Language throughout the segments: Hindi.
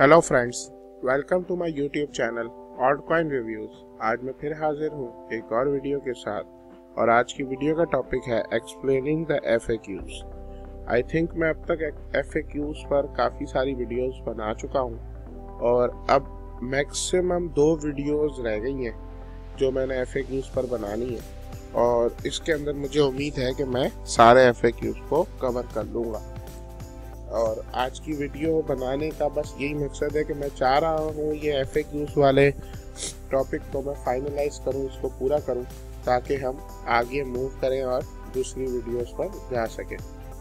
Hello friends welcome to my YouTube channel odd coin reviews आज मैं फिर हाजिर हूँ एक और वीडियो के साथ। और आज की वीडियो का टॉपिक है explaining the F I think मैं अब तक एफ़ पर काफ़ी सारी वीडियोस बना चुका हूँ। और अब मैक्सिमम दो वीडियोस रह गई हैं, जो मैंने एफ़ पर बनानी है। और इसके अंदर मुझे उम्मीद है कि मैं सारे एफ़ को कवर कर लूँगा। और आज की वीडियो बनाने का बस यही मकसद है कि मैं चाह रहा हूँ ये एफ़ वाले टॉपिक को मैं फाइनलाइज करूँ, इसको पूरा करूँ, ताकि हम आगे मूव करें और दूसरी वीडियोस पर जा सकें।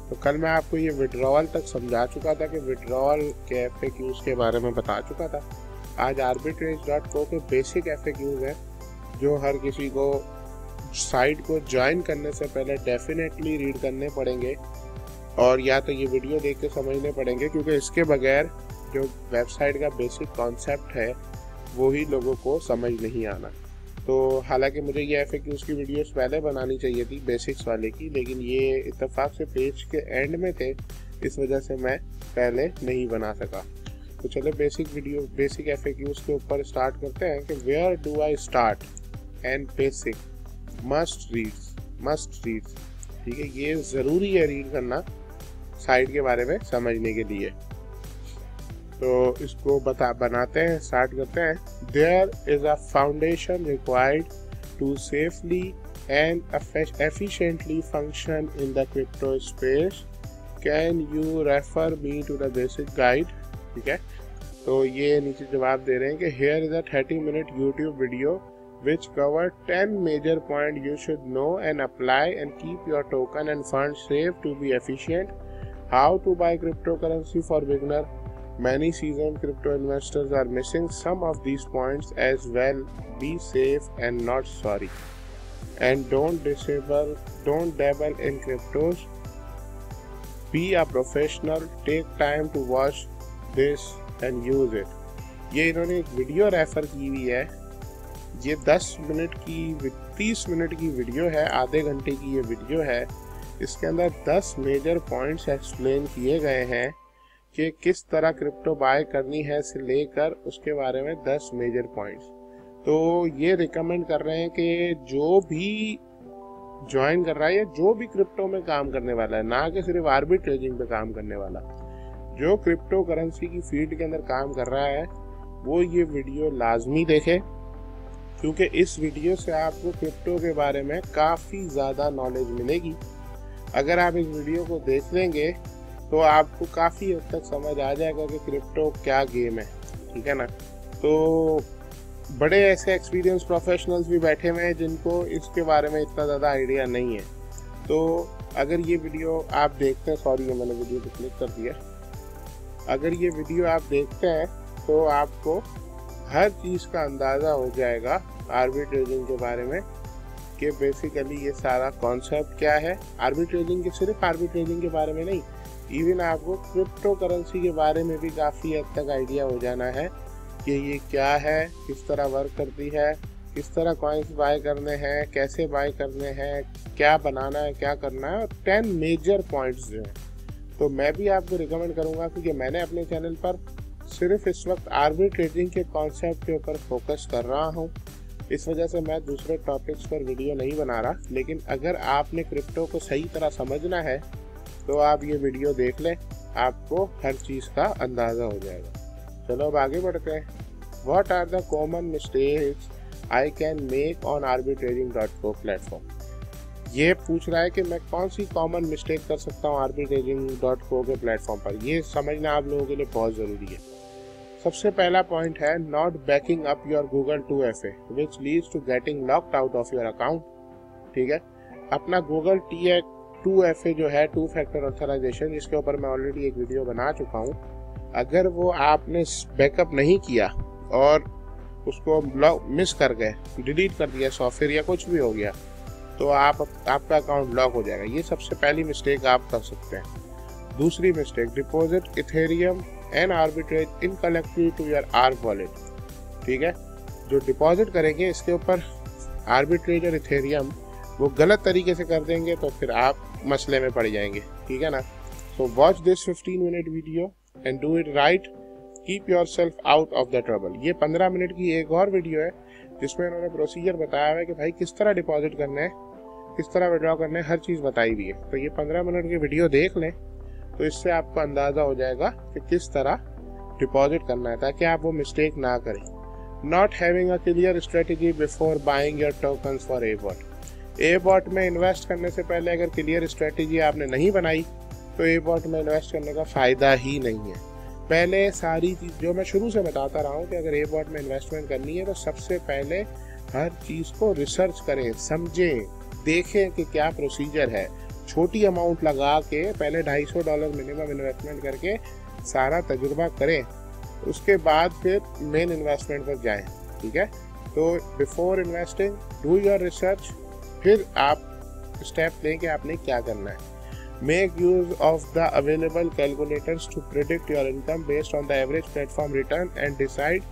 तो कल मैं आपको ये विड्रॉवल तक समझा चुका था कि विड्रॉवल के एफ़ के बारे में बता चुका था। आज आर्बिट्रेज डॉट को के बेसिक एफ़ हैं, जो हर किसी को साइट को ज्वाइन करने से पहले डेफिनेटली रीड करने पड़ेंगे। और या तो ये वीडियो देख के समझने पड़ेंगे, क्योंकि इसके बगैर जो वेबसाइट का बेसिक कॉन्सेप्ट है, वो ही लोगों को समझ नहीं आना। तो हालाँकि मुझे ये एफ़ की वीडियोस पहले बनानी चाहिए थी बेसिक्स वाले की, लेकिन ये इतफाक से पेज के एंड में थे, इस वजह से मैं पहले नहीं बना सका। तो चलो बेसिक वीडियो बेसिक एफ़ के ऊपर स्टार्ट करते हैं कि where do I start and basic must reads must reads ठीक है, ये ज़रूरी है रीड करना। साइड के बारे में समझने के लिए। तो इसको बता, बनाते हैं स्टार्ट करते हैं। There is a foundation required to safely and efficiently function in the crypto space can you refer me to the basic guide ठीक है? तो ये नीचे जवाब दे रहे हैं कि here is a thirty minute YouTube video which cover ten major point you should know and apply and keep your token and fund safe to be efficient How to buy cryptocurrency for beginner? Many seasoned crypto investors are missing some of these points as well. Be safe and not sorry. And don't disable, don't dabble in cryptos. Be a professional. Take time to watch this and use it. ये इन्होंने एक वीडियो रेफर की हुई है ये 10 मिनट की 30 मिनट की वीडियो है आधे घंटे की ये वीडियो है इसके अंदर 10 मेजर पॉइंट्स एक्सप्लेन किए गए हैं कि किस तरह क्रिप्टो बाय करनी है से लेकर उसके बारे में 10 मेजर पॉइंट्स तो ये रिकमेंड कर रहे हैं कि जो भी ज्वाइन कर रहा है या जो भी क्रिप्टो में काम करने वाला है, ना कि सिर्फ़ आरबी ट्रेडिंग पे काम करने वाला, जो क्रिप्टो करेंसी की फ़ील्ड के अंदर काम कर रहा है, वो ये वीडियो लाजमी देखे, क्योंकि इस वीडियो से आपको क्रिप्टो के बारे में काफ़ी ज़्यादा नॉलेज मिलेगी। अगर आप इस वीडियो को देख लेंगे तो आपको काफ़ी हद तक समझ आ जाएगा कि क्रिप्टो क्या गेम है, ठीक है ना? तो बड़े ऐसे एक्सपीरियंस प्रोफेशनल्स भी बैठे हुए हैं जिनको इसके बारे में इतना ज़्यादा आइडिया नहीं है। तो अगर ये वीडियो आप देखते हैं सॉरी मैंने वीडियो को क्लिक कर दिया अगर ये वीडियो आप देखते हैं तो आपको हर चीज़ का अंदाज़ा हो जाएगा आर्बिट्रेजिंग के बारे में। कि बेसिकली ये सारा कॉन्सेप्ट क्या है? आर्बिट्रेजिंग के सिर्फ़ आर्बी ट्रेडिंग के बारे में नहीं इवन आपको क्रिप्टो करेंसी के बारे में भी काफ़ी हद तक आइडिया हो जाना है कि ये क्या है, किस तरह वर्क करती है, किस तरह कॉइन्स बाय करने हैं, कैसे बाय करने हैं, क्या बनाना है, क्या करना है, और टेन मेजर पॉइंट्स जो हैं। तो मैं भी आपको रिकमेंड करूँगा क्योंकि मैंने अपने चैनल पर सिर्फ़ इस वक्त आर्बिट्रेजिंग के कॉन्सेप्ट के ऊपर फोकस कर रहा हूँ। इस वजह से मैं दूसरे टॉपिक्स पर वीडियो नहीं बना रहा, लेकिन अगर आपने क्रिप्टो को सही तरह समझना है तो आप ये वीडियो देख लें, आपको हर चीज़ का अंदाज़ा हो जाएगा। चलो अब आगे बढ़ते हैं। What are the common mistakes I can make on arbitraging dot co platform ये पूछ रहा है कि मैं कौन सी कॉमन मिस्टेक कर सकता हूँ आर्बिट्रेजिंग डॉट को के प्लेटफॉर्म पर। ये समझना आप लोगों के लिए बहुत ज़रूरी है। सबसे पहला पॉइंट है not backing up your Google two F A which leads to getting locked out of your account ठीक है? अपना Google T A two F A जो है टू फैक्टर ऑथराइजेशन जिसके ऊपर मैं ऑलरेडी एक वीडियो बना चुका हूँ। अगर वो आपने बैकअप नहीं किया और उसको मिस कर गए डिलीट कर दिया सॉफ्टवेयर या कुछ भी हो गया तो आप आपका अकाउंट लॉक हो जाएगा। ये सबसे पहली मिस्टेक आप कर सकते हैं। दूसरी mistake deposit Ethereum and arbitrage in collective to your R wallet ठीक है? जो डिपॉजिट करेंगे, इसके ऊपर आर्बिट्रेज और इथेरियम वो गलत तरीके से कर देंगे तो फिर आप मसले में पड़ जाएँगे। ठीक है ना? So watch this 15 minute video and do it right keep your self out of the trouble ये पंद्रह मिनट की एक और वीडियो है, जिसमें उन्होंने प्रोसीजर बताया हुआ है कि भाई किस तरह डिपॉजिट करना है, किस तरह विड्रॉ करना है, हर चीज़ बताई हुई है। तो ये पंद्रह मिनट की वीडियो देख लें। तो इससे आपको अंदाज़ा हो जाएगा कि किस तरह डिपॉजिट करना है, ताकि आप वो मिस्टेक ना करें। Not having a clear strategy before buying your token for a bot a bot में इन्वेस्ट करने से पहले अगर क्लियर स्ट्रेटेजी आपने नहीं बनाई तो ए बॉट में इन्वेस्ट करने का फ़ायदा ही नहीं है। पहले सारी चीज़, जो मैं शुरू से बताता रहा हूँ कि अगर ए बॉट में इन्वेस्टमेंट करनी है तो सबसे पहले हर चीज़ को रिसर्च करें, समझें, देखें कि क्या प्रोसीजर है। छोटी अमाउंट लगा के पहले ढाई सौ डॉलर मिनिमम इन्वेस्टमेंट करके सारा तजुर्बा करें, उसके बाद फिर मेन इन्वेस्टमेंट पर जाएँ, ठीक है? तो before investing do your research फिर आप स्टेप लें कि आपने क्या करना है। Make use of the available calculators to predict your income based on the average platform return and decide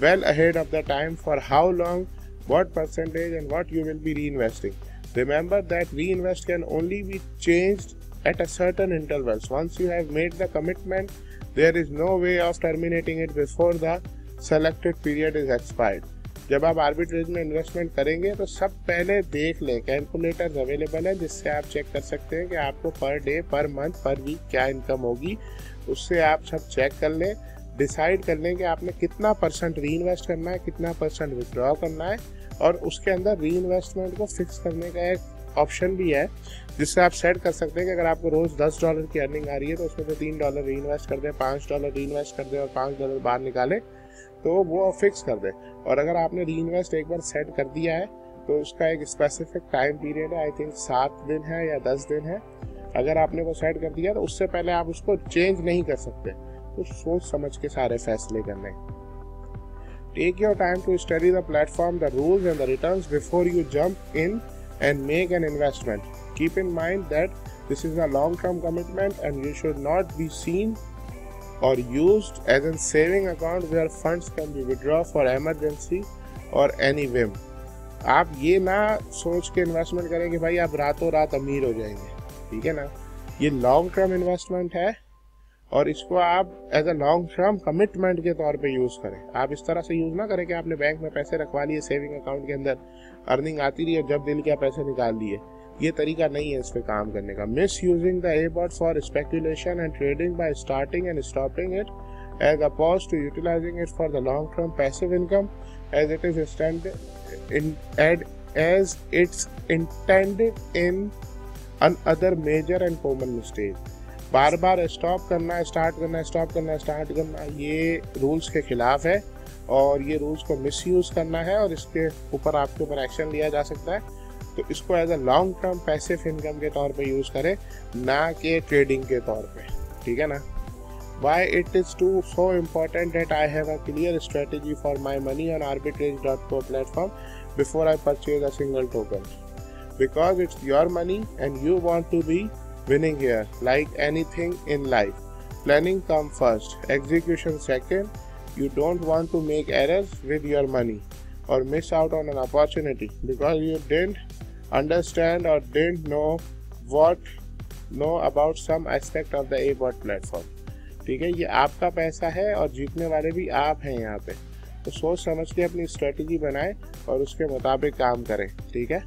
well ahead of the time for how long what percentage and what you will be reinvesting Remember that reinvest can only be changed at a certain intervals. Once you have made the commitment, there is no way of terminating it before the selected period is expired. जब आप आर्बिट्रेज में इन्वेस्टमेंट करेंगे तो सब पहले देख लें कैलकुलेटर्स अवेलेबल है जिससे आप चेक कर सकते हैं कि आपको पर डे पर मंथ पर वीक क्या इनकम होगी उससे आप सब चेक कर लें डिसाइड कर लें कि आपने कितना परसेंट री इन्वेस्ट करना है कितना परसेंट विड्रॉ करना है और उसके अंदर री इन्वेस्टमेंट को फिक्स करने का एक ऑप्शन भी है, जिससे आप सेट कर सकते हैं कि अगर आपको रोज़ दस डॉलर की अर्निंग आ रही है तो उसमें से तीन डॉलर री इन्वेस्ट कर दें, पाँच डॉलर री इन्वेस्ट कर दें और पाँच डॉलर बाहर निकालें तो वो फिक्स कर दें। और अगर आपने री इन्वेस्ट एक बार सेट कर दिया है तो उसका एक स्पेसिफिक टाइम पीरियड है आई थिंक सात दिन है या दस दिन है। अगर आपने वो सेट कर दिया तो उससे पहले आप उसको चेंज नहीं कर सकते। तो सोच समझ के सारे फैसले करने। Take your time to study the platform the rules and the returns before you jump in and make an investment keep in mind that this is a long term commitment and you should not be seen or used as a saving account where funds can be withdrawn for emergency or any whim आप ये ना सोच के इन्वेस्टमेंट करें कि भाई आप रातों रात अमीर हो जाएँगे ठीक है ना ये लॉन्ग टर्म इन्वेस्टमेंट है और इसको आप as a long term commitment के तौर पे यूज़ करें। आप इस तरह से यूज़ ना करें कि आपने बैंक में पैसे रखवा लिए सेविंग अकाउंट के अंदर। अर्निंग आती रही और जब दिल क्या पैसे निकाल दिए ये तरीका नहीं है इस पर काम करने का। Misusing the a bot for speculation and trading by starting and stopping it as opposed to utilizing it for the long term passive income as it is standard in ad, as it's intended in another major and common mistake. बार बार स्टॉप करना स्टार्ट करना स्टॉप करना स्टार्ट करना, ये रूल्स के खिलाफ है और ये रूल्स को मिस यूज़ करना है और इसके ऊपर आपके ऊपर एक्शन लिया जा सकता है। तो इसको as a long term passive income के तौर पे यूज़ करें, ना कि ट्रेडिंग के तौर पे। ठीक है ना? Why it is to so important that I have a clear strategy for my money on arbitrage dot co platform before I purchase a single token because it's your money and you want to be winning here, like anything in life. Planning come first, execution second. You don't want to make errors with your money or miss out on an opportunity because you didn't understand or didn't know what know about some aspect of the A-bot platform. ठीक है ये आपका पैसा है और जीतने वाले भी आप हैं यहाँ पे तो सोच समझ के अपनी स्ट्रेटजी बनाएँ और उसके मुताबिक काम करें ठीक है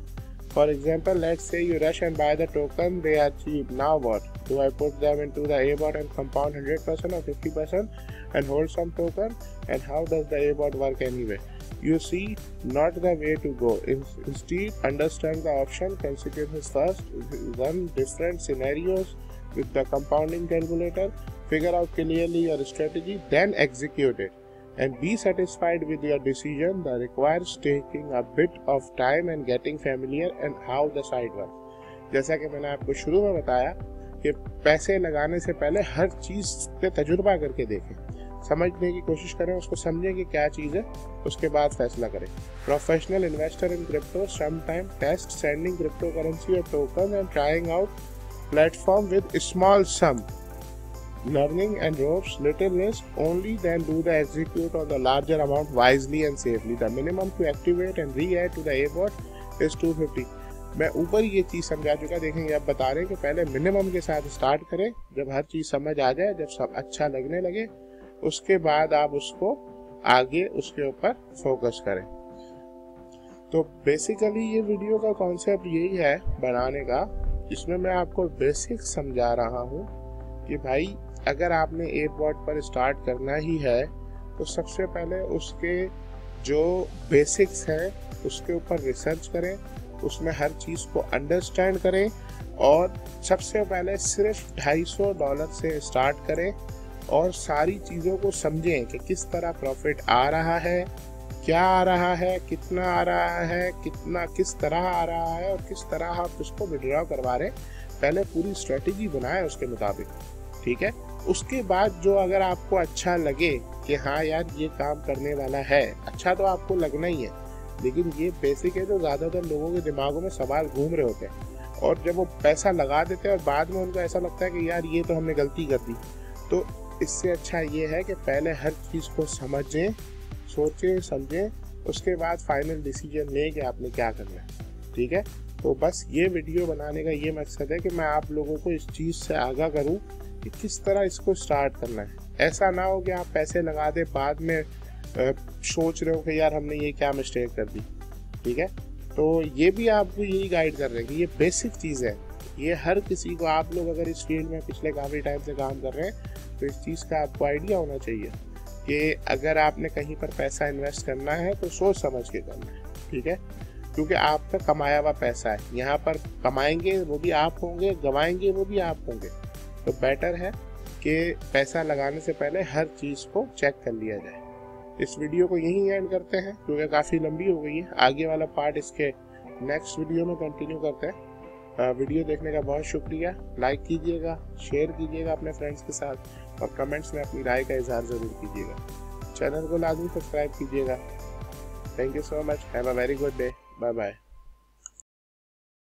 For example, let's say you rush and buy the token, they are cheap. Now what? Do I put them into the A bot and compound 100% or 50% and hold some token? And how does the A bot work anyway? You see, not the way to go. Instead, understand the option, consider his first, run different scenarios with the compounding calculator, figure out clearly your strategy, then execute it. And be satisfied with your decision that requires taking a bit of time and getting familiar and how the site works. जैसा कि मैंने आपको शुरू में बताया कि पैसे लगाने से पहले हर चीज़ पे तजुर्बा करके देखें। समझने की कोशिश करें, उसको समझें कि क्या चीज़ है, उसके बाद फैसला करें। Professional investor in crypto some time test sending crypto currency और token and trying out platform with small sum learning and ropes little risk only then do the execute on the larger amount wisely and safely. The minimum to activate and re-add to the abort is 250 मैं ऊपर ये चीज़ समझा चुका, देखेंगे आप बता रहे हैं कि पहले मिनिमम के साथ स्टार्ट करें, जब हर चीज़ समझ आ जाए, जब सब अच्छा लगने लगे, उसके बाद आप उसको आगे उसके ऊपर फोकस करें। तो बेसिकली ये वीडियो का कॉन्सेप्ट यही है बनाने का इसमें मैं आपको बेसिक समझा रहा हूँ कि भाई अगर आपने ए बॉट पर स्टार्ट करना ही है तो सबसे पहले उसके जो बेसिक्स हैं, उसके ऊपर रिसर्च करें, उसमें हर चीज़ को अंडरस्टैंड करें और सबसे पहले सिर्फ़ 250 डॉलर से स्टार्ट करें और सारी चीज़ों को समझें कि किस तरह प्रॉफिट आ रहा है, क्या आ रहा है, कितना आ रहा है, कितना, किस तरह आ रहा है और किस तरह आप उसको विड्रॉ करवा रहे हैं। पहले पूरी स्ट्रेटेजी बनाए उसके मुताबिक, ठीक है? उसके बाद जो अगर आपको अच्छा लगे कि हाँ यार, ये काम करने वाला है अच्छा तो आपको लगना ही है। लेकिन ये बेसिक है जो ज़्यादातर लोगों के दिमागों में सवाल घूम रहे होते हैं और जब वो पैसा लगा देते हैं और बाद में उनको ऐसा लगता है कि यार, ये तो हमने गलती कर दी। तो इससे अच्छा ये है कि पहले हर चीज़ को समझें, सोचें, समझें, उसके बाद फाइनल डिसीज़न लें कि आपने क्या करना है। ठीक है? तो बस ये वीडियो बनाने का ये मकसद है कि मैं आप लोगों को इस चीज़ से आगाह करूँ कि किस तरह इसको स्टार्ट करना है। ऐसा ना हो कि आप पैसे लगा दे, बाद में सोच रहे हो कि यार हमने ये क्या मिस्टेक कर दी। ठीक है? तो ये भी आपको यही गाइड कर रहे हैं कि ये बेसिक चीज़ है। ये हर किसी को, आप लोग अगर इस फ़ील्ड में पिछले काफ़ी टाइम से काम कर रहे हैं तो इस चीज़ का आपको आइडिया होना चाहिए कि अगर आपने कहीं पर पैसा इन्वेस्ट करना है तो सोच समझ के करना है। ठीक है? क्योंकि आपका कमाया हुआ पैसा है। यहाँ पर कमाएँगे, वो भी आप होंगे, गवाएँगे, वो भी आप होंगे। तो बेटर है कि पैसा लगाने से पहले हर चीज़ को चेक कर लिया जाए। इस वीडियो को यहीं एंड करते हैं, क्योंकि काफ़ी लंबी हो गई है। आगे वाला पार्ट इसके नेक्स्ट वीडियो में कंटिन्यू करते हैं। वीडियो देखने का बहुत शुक्रिया। लाइक कीजिएगा शेयर कीजिएगा अपने फ्रेंड्स के साथ, और कमेंट्स में अपनी राय का इजहार ज़रूर कीजिएगा। चैनल को लाजमी सब्सक्राइब कीजिएगा। Thank you so much have a very good day bye bye